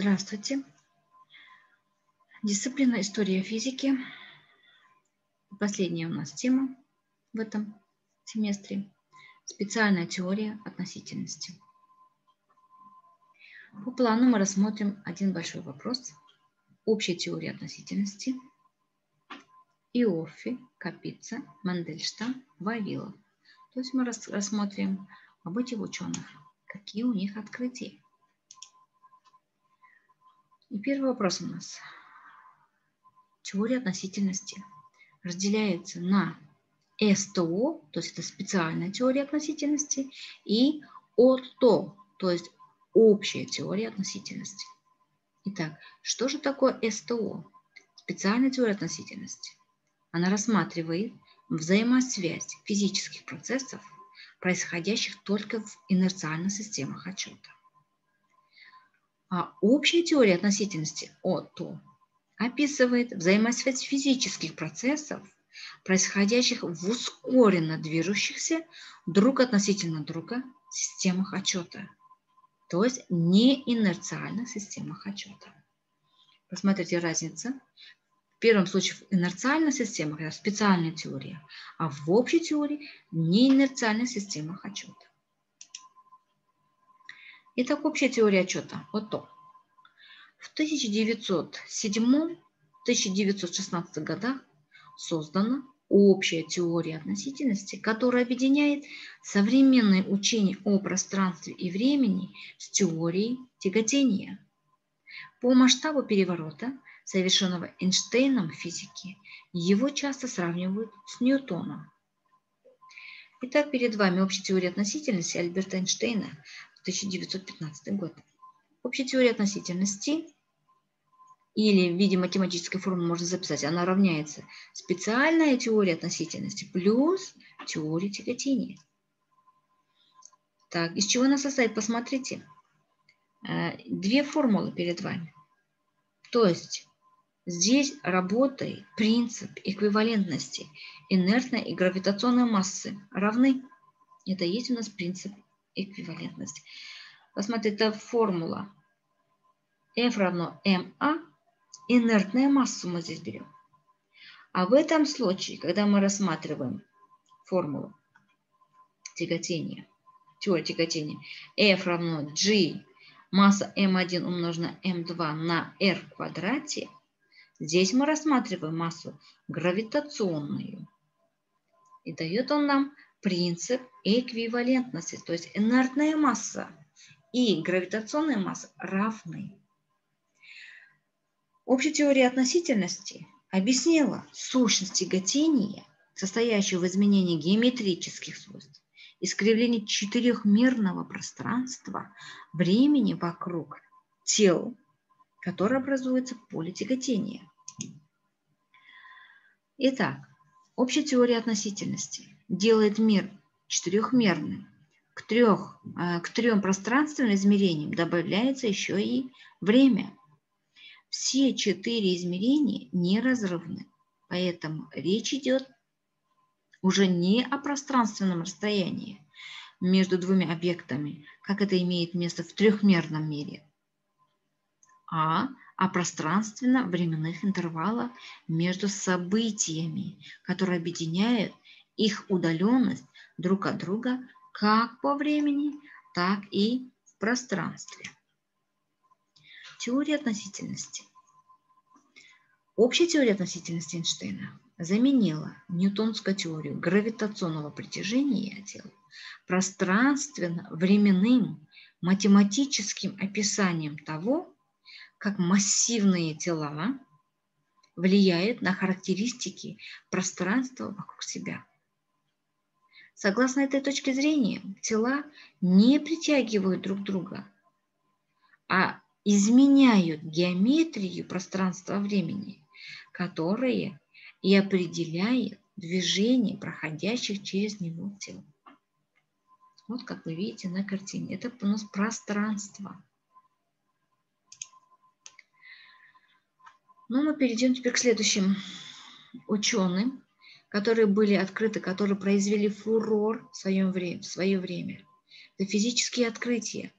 Здравствуйте. Дисциплина история физики. Последняя у нас тема в этом семестре. Специальная теория относительности. По плану мы рассмотрим один большой вопрос. Общая теория относительности. Иоффи, Капица, Мандельштам, Вавилов. То есть мы рассмотрим об этих ученых, какие у них открытия. И первый вопрос у нас. Теория относительности разделяется на СТО, то есть это специальная теория относительности, и ОТО, то есть общая теория относительности. Итак, что же такое СТО? Специальная теория относительности. Она рассматривает взаимосвязь физических процессов, происходящих только в инерциальных системах отчета. А общая теория относительности ОТО описывает взаимосвязь физических процессов, происходящих в ускоренно движущихся друг относительно друга системах отчета, то есть не инерциальных системах отчета. Посмотрите разницу. В первом случае в инерциальных системах это специальная теория, а в общей теории не инерциальных системах отчета. Итак, общая теория отчета. Вот то. В 1907-1916 годах создана общая теория относительности, которая объединяет современные учения о пространстве и времени с теорией тяготения. По масштабу переворота, совершенного Эйнштейном в физике, его часто сравнивают с Ньютоном. Итак, перед вами общая теория относительности Альберта Эйнштейна, 1915 год. Общая теория относительности или в виде математической формулы можно записать, она равняется специальная теория относительности плюс теория тяготения. Так, из чего она состоит? Посмотрите. Э, две формулы перед вами. То есть здесь работает принцип эквивалентности инертной и гравитационной массы равны. Это есть у нас принцип эквивалентность. Посмотрите, это формула F равно ma, инертная массу мы здесь берем. А в этом случае, когда мы рассматриваем формулу тяготения, теория тяготения, F равно G, масса m1 умножена m2 на r в квадрате, здесь мы рассматриваем массу гравитационную. И дает он нам принцип эквивалентности, то есть инертная масса и гравитационная масса равны. Общая теория относительности объяснила сущность тяготения, состоящую в изменении геометрических свойств, искривлении четырехмерного пространства, времени вокруг тел, которое образуется поле тяготения. Итак, общая теория относительности – делает мир четырехмерным. К, трех, э, к трем пространственным измерениям добавляется еще и время. Все четыре измерения неразрывны, поэтому речь идет уже не о пространственном расстоянии между двумя объектами, как это имеет место в трехмерном мире, а о пространственно-временных интервалах между событиями, которые объединяют их удаленность друг от друга как по времени, так и в пространстве. Теория относительности. Общая теория относительности Эйнштейна заменила ньютонскую теорию гравитационного притяжения тел пространственно-временным математическим описанием того, как массивные тела влияют на характеристики пространства вокруг себя. Согласно этой точке зрения, тела не притягивают друг друга, а изменяют геометрию пространства-времени, которые и определяет движение проходящих через него тел. Вот как вы видите на картине. Это у нас пространство. Ну, мы перейдем теперь к следующим ученым, которые были открыты, которые произвели фурор в, своем время, в свое время. Это физические открытия.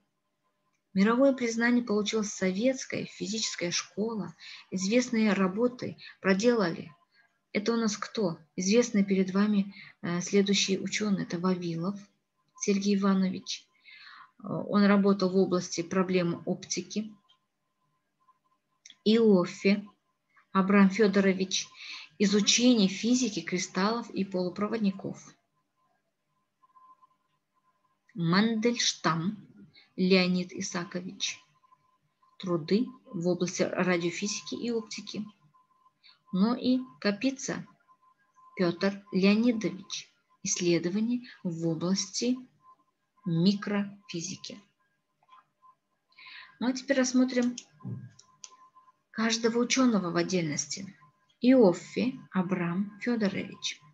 Мировое признание получила советская физическая школа. Известные работы проделали. Это у нас кто? Известный перед вами э, следующий ученый. Это Вавилов Сергей Иванович. Э, он работал в области проблем оптики. Иоффе Абрам Федорович. Изучение физики кристаллов и полупроводников. Мандельштам Леонид Исакович. Труды в области радиофизики и оптики. Но и Капица Петр Леонидович. Исследования в области микрофизики. Ну а теперь рассмотрим каждого ученого в отдельности. Иоффи Абрам Федорович –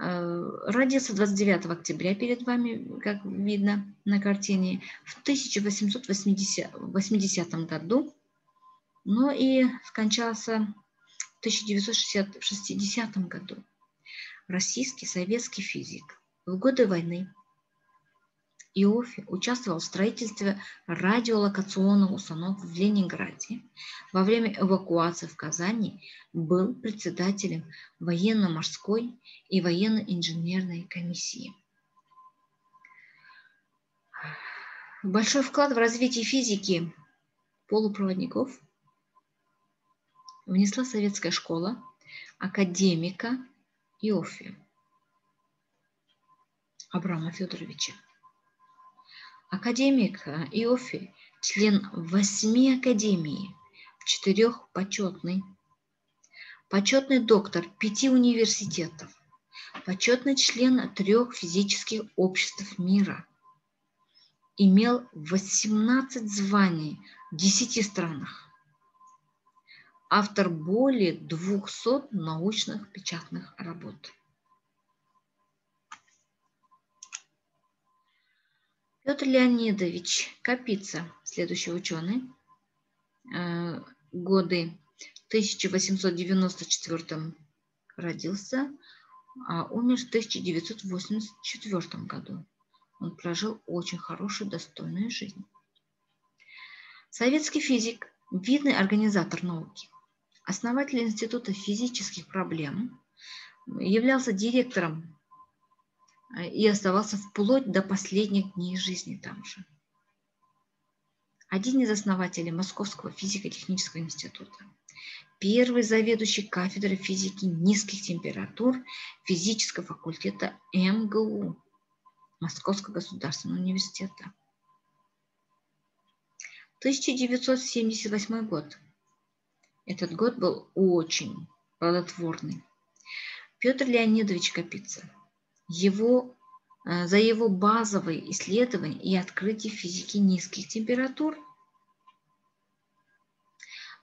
Э, родился 29 октября перед вами, как видно на картине, в 1880 году, но и скончался в 1960 году. Российский советский физик. В годы войны Иофи участвовал в строительстве радиолокационных установок в Ленинграде. Во время эвакуации в Казани был председателем военно-морской и военно-инженерной комиссии. Большой вклад в развитие физики полупроводников внесла советская школа академика Иофи Абрама Федоровича. Академик э, Иофи, член восьми академий, в четырех почетный, почетный доктор пяти университетов, почетный член трех физических обществ мира, имел 18 званий в 10 странах, автор более 200 научных печатных работ. Петр Леонидович Капица, следующий ученый, э, годы 1894 родился, а умер в 1984 году. Он прожил очень хорошую, достойную жизнь. Советский физик, видный организатор науки, основатель Института физических проблем, являлся директором и оставался вплоть до последних дней жизни там же. Один из основателей Московского физико-технического института. Первый заведующий кафедрой физики низких температур физического факультета МГУ Московского государственного университета. 1978 год. Этот год был очень плодотворный. Петр Леонидович Капица – его, э, за его базовые исследования и открытие физики низких температур.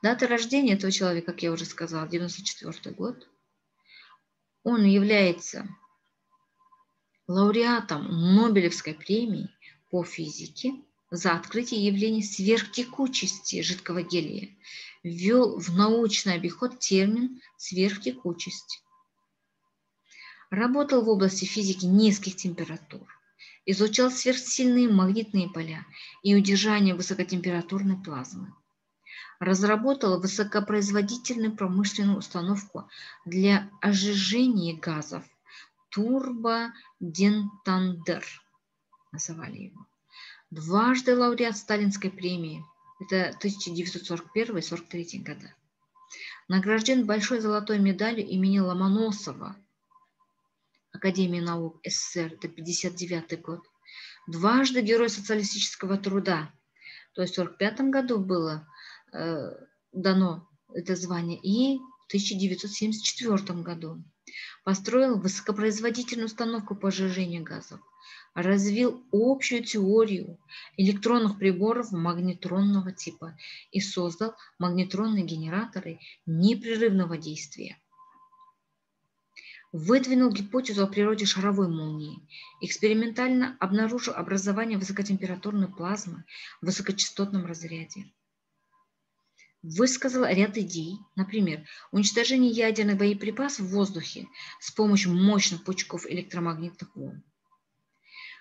Дата рождения этого человека, как я уже сказала, 94 год. Он является лауреатом Нобелевской премии по физике за открытие явления сверхтекучести жидкого гелия. Ввел в научный обиход термин сверхтекучесть. Работал в области физики низких температур. Изучал сверхсильные магнитные поля и удержание высокотемпературной плазмы. Разработал высокопроизводительную промышленную установку для ожижения газов турбодентандер называли его. Дважды лауреат Сталинской премии. Это 1941 и 1943 года. Награжден большой золотой медалью имени Ломоносова Академии наук СССР, это 59 год. Дважды Герой социалистического труда. То есть в 1945 году было э, дано это звание и в 1974 году. Построил высокопроизводительную установку по сжижению газов. Развил общую теорию электронных приборов магнетронного типа и создал магнетронные генераторы непрерывного действия выдвинул гипотезу о природе шаровой молнии, экспериментально обнаружил образование высокотемпературной плазмы в высокочастотном разряде. Высказал ряд идей, например, уничтожение ядерных боеприпасов в воздухе с помощью мощных пучков электромагнитных волн.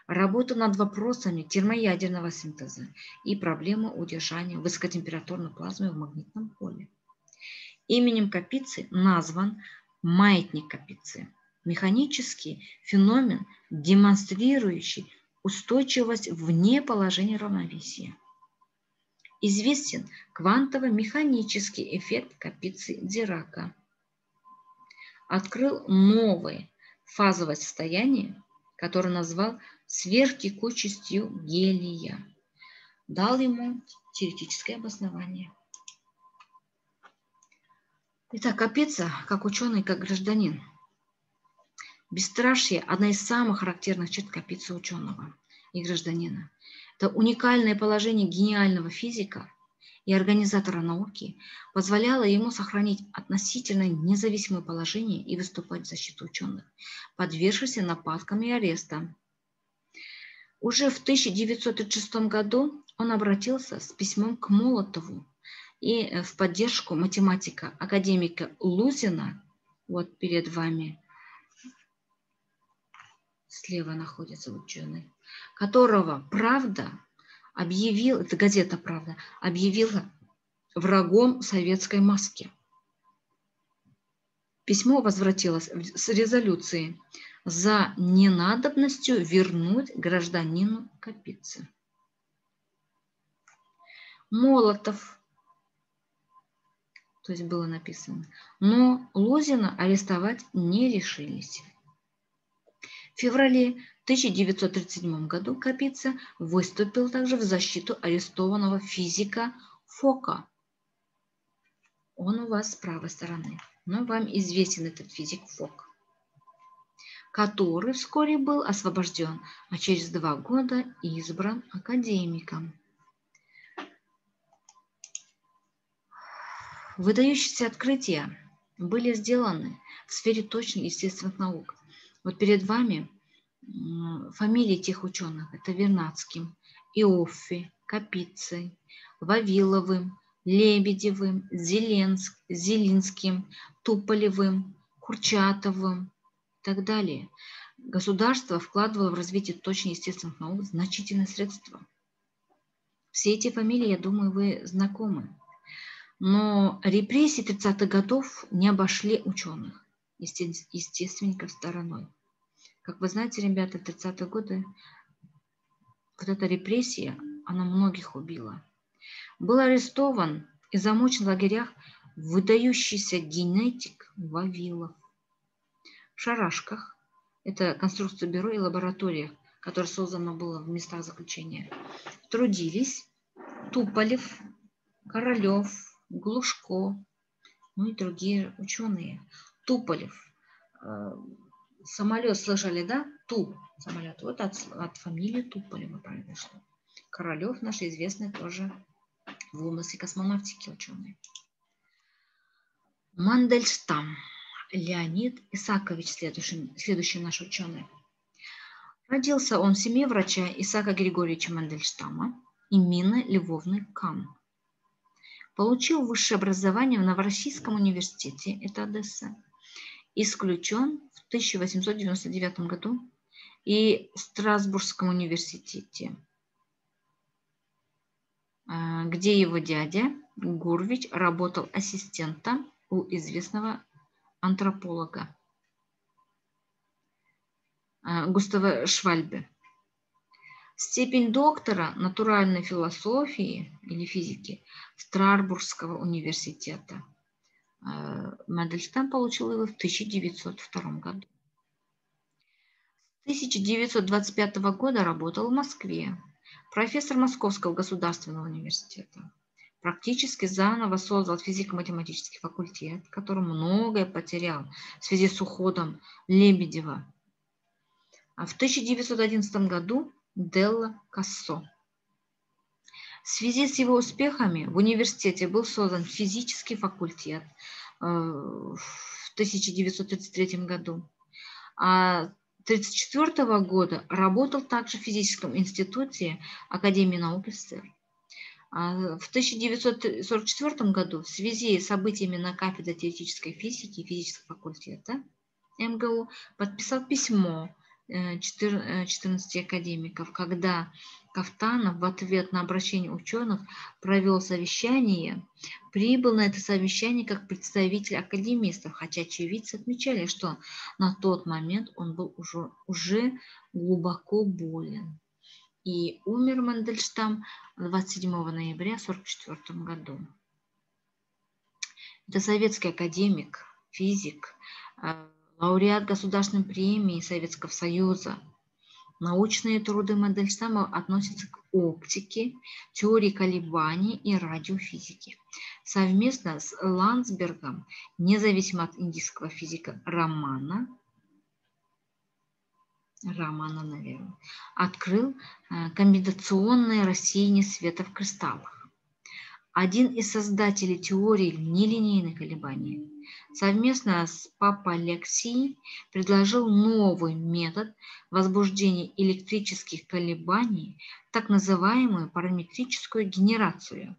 Работа над вопросами термоядерного синтеза и проблемы удержания высокотемпературной плазмы в магнитном поле. Именем Капицы назван маятник Капицы – механический феномен, демонстрирующий устойчивость вне положения равновесия. Известен квантово-механический эффект Капицы-Дирака. Открыл новое фазовое состояние, которое назвал сверхтекучестью гелия. Дал ему теоретическое обоснование. Итак, Капица, как ученый, как гражданин. Бесстрашие – одна из самых характерных черт Капицы ученого и гражданина. Это уникальное положение гениального физика и организатора науки позволяло ему сохранить относительно независимое положение и выступать в защиту ученых, подвергшихся нападкам и арестам. Уже в 1936 году он обратился с письмом к Молотову и э, в поддержку математика академика Лузина, вот перед вами слева находится ученый, которого «Правда» объявил, это газета «Правда», объявила врагом советской маски. Письмо возвратилось с резолюцией за ненадобностью вернуть гражданину Капицы. Молотов, то есть было написано, но Лозина арестовать не решились. В феврале 1937 году Капица выступил также в защиту арестованного физика Фока. Он у вас с правой стороны, но вам известен этот физик Фок, который вскоре был освобожден, а через два года избран академиком. Выдающиеся открытия были сделаны в сфере точных естественных наук – вот перед вами фамилии тех ученых. Это Вернадским, Иоффи, Капицей, Вавиловым, Лебедевым, Зеленск, Зелинским, Туполевым, Курчатовым и так далее. Государство вкладывало в развитие точно естественных наук значительные средства. Все эти фамилии, я думаю, вы знакомы. Но репрессии 30-х годов не обошли ученых естественников стороной. Как вы знаете, ребята, в 30-е годы вот эта репрессия, она многих убила. Был арестован и замучен в лагерях выдающийся генетик Вавилов. В Шарашках, это конструкция бюро и лаборатория, которая создана была в местах заключения, трудились Туполев, Королев, Глушко, ну и другие ученые. Туполев. Э, самолет слышали, да? Ту самолет. Вот от, от фамилии Туполева произошло. Королев наш известный тоже в области космонавтики ученый. Мандельштам. Леонид Исакович, следующий, следующий наш ученый. Родился он в семье врача Исаака Григорьевича Мандельштама и Мины Львовны Кан. Получил высшее образование в Новороссийском университете, это Одесса, исключен в 1899 году и в Страсбургском университете, а, где его дядя Гурвич работал ассистентом у известного антрополога а, Густава Швальбе. Степень доктора натуральной философии или физики Страсбургского университета – Э, Мандельштам получил его в 1902 году. С 1925 года работал в Москве, профессор Московского государственного университета. Практически заново создал физико-математический факультет, который многое потерял в связи с уходом Лебедева. А в 1911 году Делла Кассо. В связи с его успехами в университете был создан физический факультет э, в 1933 году. А 1934 года работал также в физическом институте Академии наук СССР. А в 1944 году в связи с событиями на кафедре теоретической физики и физического факультета МГУ подписал письмо 14 академиков, когда Кафтанов в ответ на обращение ученых провел совещание, прибыл на это совещание как представитель академистов, хотя очевидцы отмечали, что на тот момент он был уже, уже глубоко болен. И умер Мандельштам 27 ноября 1944 году. Это советский академик, физик, э, лауреат Государственной премии Советского Союза – Научные труды Мандельштама относятся к оптике, теории колебаний и радиофизике. Совместно с Ландсбергом, независимо от индийского физика Романа, Романа, наверное, открыл э, комбинационное рассеяние света в кристаллах. Один из создателей теории нелинейных колебаний совместно с Папалексией предложил новый метод возбуждения электрических колебаний, так называемую параметрическую генерацию.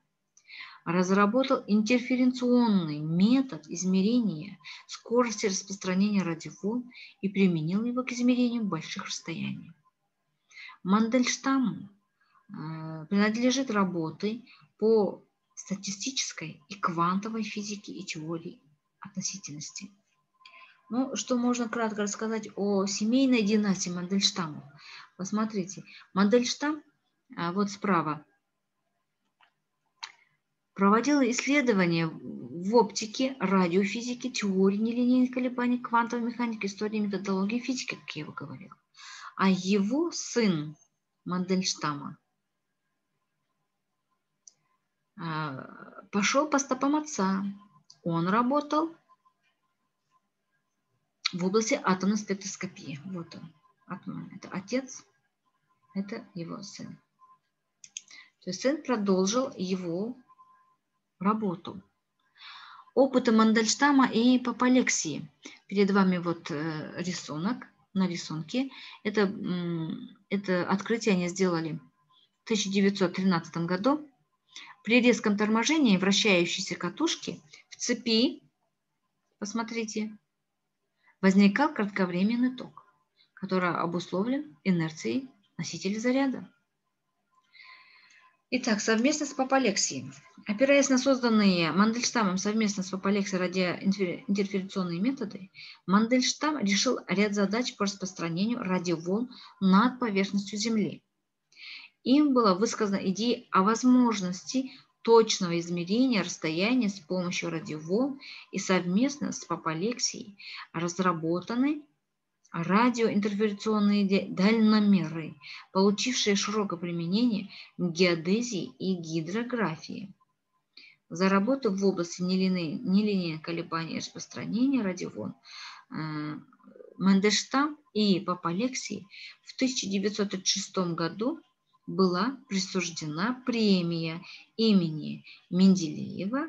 Разработал интерференционный метод измерения скорости распространения радиоволн и применил его к измерению больших расстояний. Мандельштаму э, принадлежит работы по статистической и квантовой физике и теории относительности. Ну, что можно кратко рассказать о семейной династии Мандельштамов? Посмотрите, Мандельштам, а, вот справа, проводил исследования в оптике, радиофизике, теории нелинейных колебаний, квантовой механики, истории методологии физики, как я его говорил. А его сын Мандельштама а, пошел по стопам отца, он работал в области атомной спектроскопии. Вот он, атомный. Это отец, это его сын. То есть сын продолжил его работу. Опыты Мандельштама и Папалексии. Перед вами вот э, рисунок на рисунке. Это, это открытие они сделали в 1913 году. При резком торможении вращающейся катушки цепи, посмотрите, возникал кратковременный ток, который обусловлен инерцией носителя заряда. Итак, совместно с Папалексией. Опираясь на созданные Мандельштамом совместно с Папалексией радиоинтерференционные методы, Мандельштам решил ряд задач по распространению радиоволн над поверхностью Земли. Им была высказана идея о возможности точного измерения расстояния с помощью радиоволн и совместно с Папалексией разработаны радиоинтерференционные дальномеры, получившие широкое применение в геодезии и гидрографии. За работу в области нелинейных колебаний распространения радиоволн э, Мандельштам и Папалексий в 1936 году была присуждена премия имени Менделеева,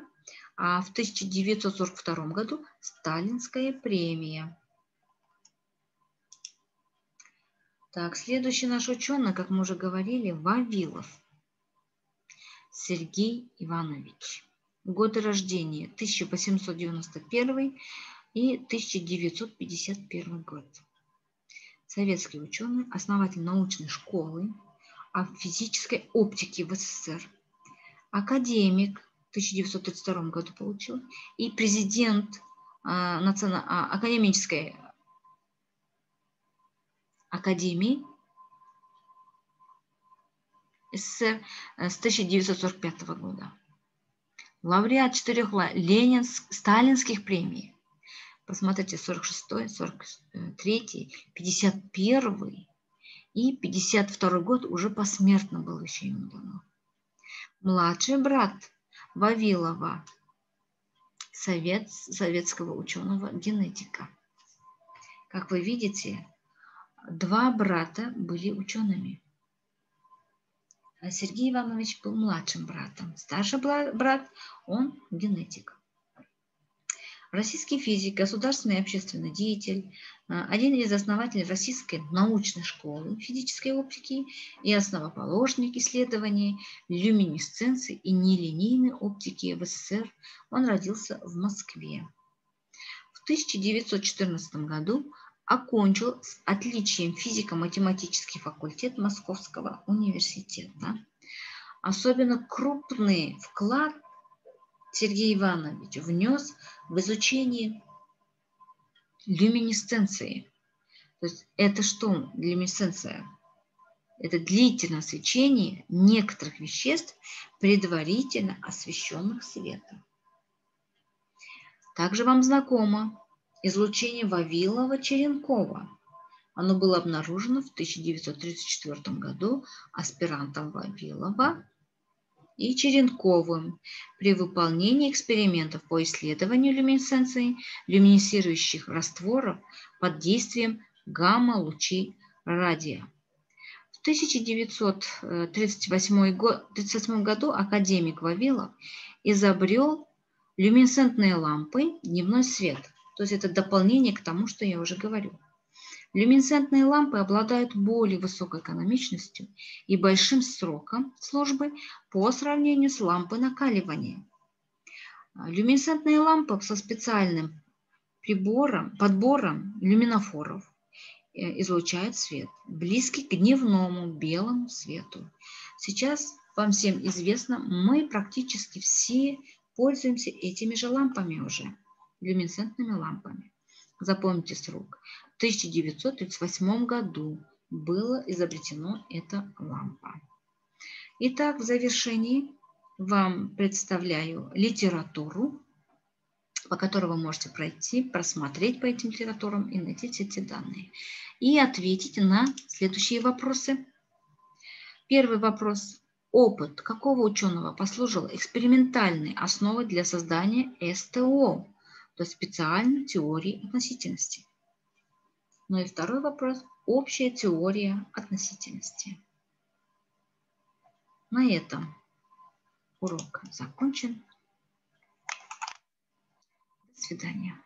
а в 1942 году Сталинская премия. Так, следующий наш ученый, как мы уже говорили, Вавилов Сергей Иванович. Годы рождения 1891 и 1951 год. Советский ученый, основатель научной школы, о физической оптике в СССР. Академик в 1932 году получил и президент а, национа... а, академической академии СССР э, с 1945 года. Лауреат четырех Ленинск, сталинских премий. Посмотрите, 46, 43, 51 и 52 год уже посмертно был еще ему дано. Младший брат Вавилова, совет, советского ученого-генетика. Как вы видите, два брата были учеными. А Сергей Иванович был младшим братом. Старший брат, он генетик. Российский физик, государственный и общественный деятель, а, один из основателей Российской научной школы физической оптики и основоположник исследований люминесценции и нелинейной оптики в СССР. Он родился в Москве. В 1914 году окончил с отличием физико-математический факультет Московского университета. Особенно крупный вклад Сергей Иванович внес в изучение люминесценции. То есть это что люминесценция? Это длительное свечение некоторых веществ, предварительно освещенных светом. Также вам знакомо излучение Вавилова-Черенкова. Оно было обнаружено в 1934 году аспирантом Вавилова и Черенковым при выполнении экспериментов по исследованию люминесценции люминесцирующих растворов под действием гамма-лучей радия. В 1938 году академик Вавилов изобрел люминесцентные лампы «Дневной свет», то есть это дополнение к тому, что я уже говорю. Люминесцентные лампы обладают более высокой экономичностью и большим сроком службы по сравнению с лампой накаливания. Люминесцентные лампы со специальным прибором, подбором люминофоров э, излучают свет, близкий к дневному белому свету. Сейчас вам всем известно, мы практически все пользуемся этими же лампами уже, люминесцентными лампами. Запомните срок. 1938 году было изобретено эта лампа. Итак, в завершении вам представляю литературу, по которой вы можете пройти, просмотреть по этим литературам и найти все эти данные. И ответить на следующие вопросы. Первый вопрос. Опыт какого ученого послужил экспериментальной основой для создания СТО, то есть специальной теории относительности? Ну и второй вопрос – общая теория относительности. На этом урок закончен. До свидания.